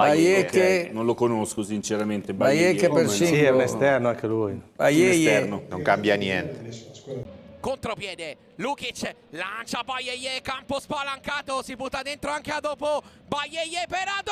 Baie che... Non lo conosco sinceramente. Baie che per sì. Sì, è un esterno anche lui. Baie. Non cambia niente. Contropiede, Lukic lancia Baie, campo spalancato, si butta dentro anche a dopo. Baie per Adop,